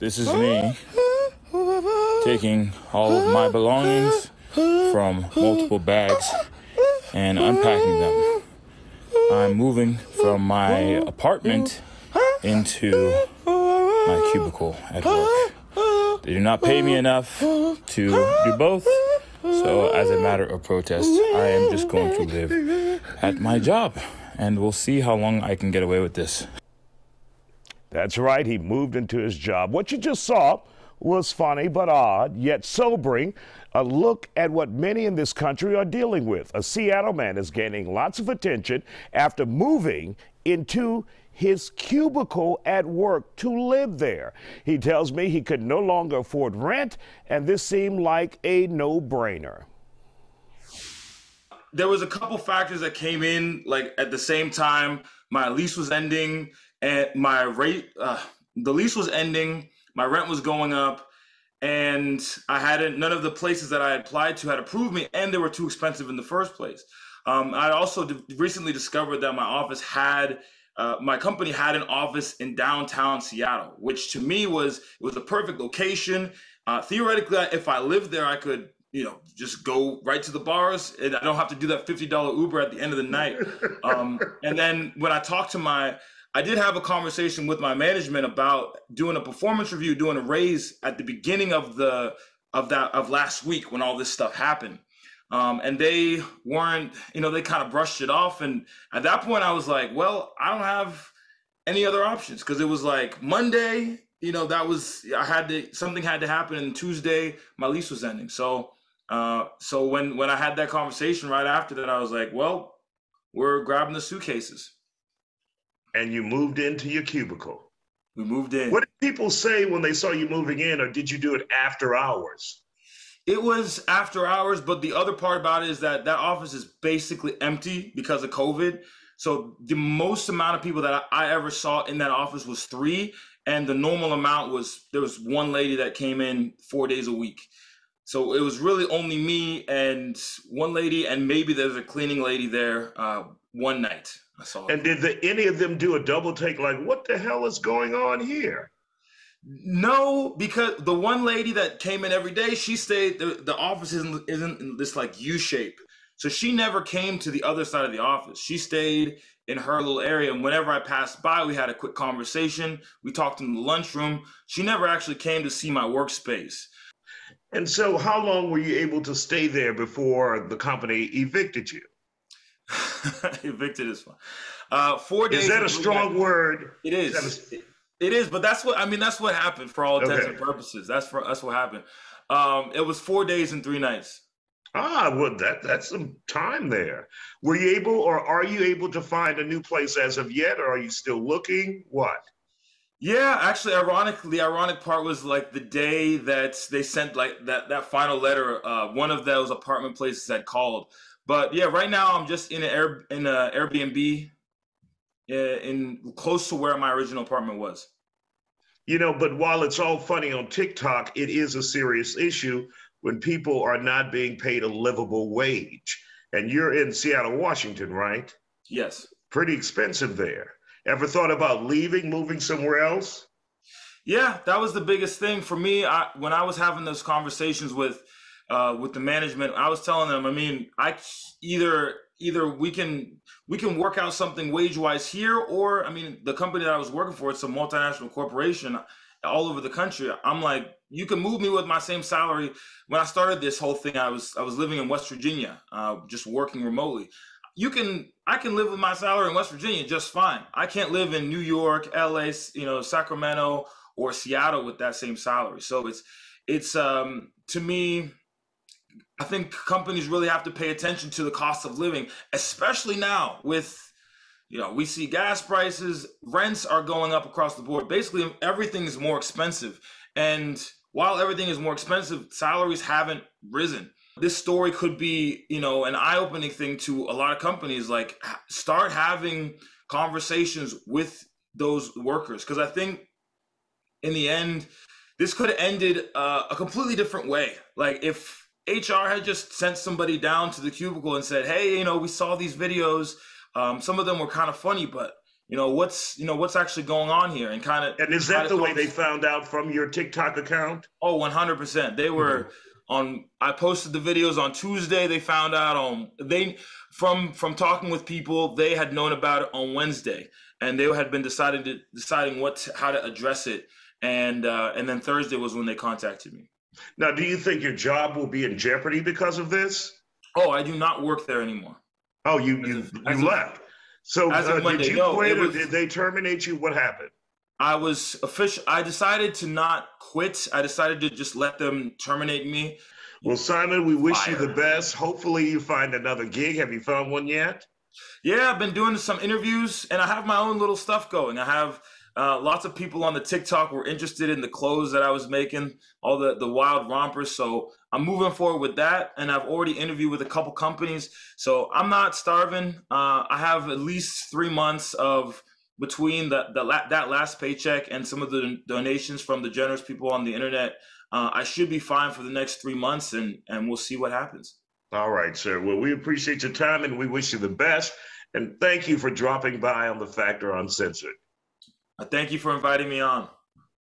This is me taking all of my belongings from multiple bags and unpacking them. I'm moving from my apartment into my cubicle at work. They do not pay me enough to do both. So, as a matter of protest, I am just going to live at my job. And we'll see how long I can get away with this. That's right, he moved into his job. What you just saw was funny but odd, yet sobering. A look at what many in this country are dealing with. A Seattle man is gaining lots of attention after moving into his cubicle at work to live there. He tells me he could no longer afford rent, and this seemed like a no brainer. There was a couple factors that came in like at the same time. My lease was ending, and my rate, uh, the lease was ending, my rent was going up, and I hadn't. None of the places that I applied to had approved me, and they were too expensive in the first place. Um, I also d- recently discovered that my office had uh, my company had an office in downtown Seattle, which to me was was a perfect location. Uh, theoretically, if I lived there, I could you know just go right to the bars, and I don't have to do that fifty dollar Uber at the end of the night. Um, and then when I talked to my I did have a conversation with my management about doing a performance review, doing a raise at the beginning of the of that of last week when all this stuff happened. Um, and they weren't, you know, they kind of brushed it off. And at that point, I was like, well, I don't have any other options because it was like Monday, you know, that was I had to something had to happen, and Tuesday my lease was ending. So, uh, so when when I had that conversation right after that, I was like, well, we're grabbing the suitcases. And you moved into your cubicle. We moved in. What did people say when they saw you moving in, or did you do it after hours? It was after hours, but the other part about it is that that office is basically empty because of COVID. So the most amount of people that I ever saw in that office was three, and the normal amount was there was one lady that came in four days a week. So it was really only me and one lady, and maybe there's a cleaning lady there uh, one night. And did the, any of them do a double take? Like, what the hell is going on here? No, because the one lady that came in every day, she stayed. The, the office isn't isn't in this like U shape, so she never came to the other side of the office. She stayed in her little area, and whenever I passed by, we had a quick conversation. We talked in the lunchroom. She never actually came to see my workspace. And so, how long were you able to stay there before the company evicted you? evicted is fine. Uh, four days. Is that a strong word? It is. It is, but that's what I mean. That's what happened for all intents okay. and purposes. That's for that's what happened. Um, it was four days and three nights. Ah, well, that that's some time there. Were you able, or are you able to find a new place as of yet, or are you still looking? What? Yeah, actually, ironically, the ironic part was like the day that they sent like that that final letter. Uh, one of those apartment places had called, but yeah, right now I'm just in an Air in an Airbnb in close to where my original apartment was. You know, but while it's all funny on TikTok, it is a serious issue when people are not being paid a livable wage. And you're in Seattle, Washington, right? Yes. Pretty expensive there. Ever thought about leaving, moving somewhere else? Yeah, that was the biggest thing for me. I, when I was having those conversations with uh, with the management, I was telling them, I mean, I either either we can we can work out something wage wise here or i mean the company that i was working for it's a multinational corporation all over the country i'm like you can move me with my same salary when i started this whole thing i was i was living in west virginia uh, just working remotely you can i can live with my salary in west virginia just fine i can't live in new york la you know sacramento or seattle with that same salary so it's it's um to me I think companies really have to pay attention to the cost of living, especially now with you know, we see gas prices, rents are going up across the board. Basically, everything is more expensive. And while everything is more expensive, salaries haven't risen. This story could be, you know, an eye-opening thing to a lot of companies like start having conversations with those workers because I think in the end this could have ended uh, a completely different way. Like if HR had just sent somebody down to the cubicle and said, "Hey, you know, we saw these videos. Um, some of them were kind of funny, but you know what's you know what's actually going on here and kind of and is that the way they found out from your tiktok account oh 100% they were mm-hmm. On i posted the videos on tuesday. They found out on they from from talking with people they had known about it on wednesday. And they had been deciding to deciding what to, how to address it. And uh, and then thursday was when they contacted me. Now do you think your job will be in jeopardy because of this? Oh i do not work there anymore. Oh you you, you left. So uh, did you no, quit was, or did they terminate you? What happened? I was official. I decided to not quit. I decided to just let them terminate me. Well, Simon, we wish Fire. you the best. Hopefully, you find another gig. Have you found one yet? Yeah, I've been doing some interviews, and I have my own little stuff going. I have uh, lots of people on the TikTok were interested in the clothes that I was making, all the the wild rompers. So I'm moving forward with that, and I've already interviewed with a couple companies. So I'm not starving. Uh, I have at least three months of between the, the that last paycheck and some of the donations from the generous people on the internet. Uh, I should be fine for the next three months, and and we'll see what happens. All right, sir. Well, we appreciate your time, and we wish you the best. And thank you for dropping by on the Factor Uncensored. I thank you for inviting me on.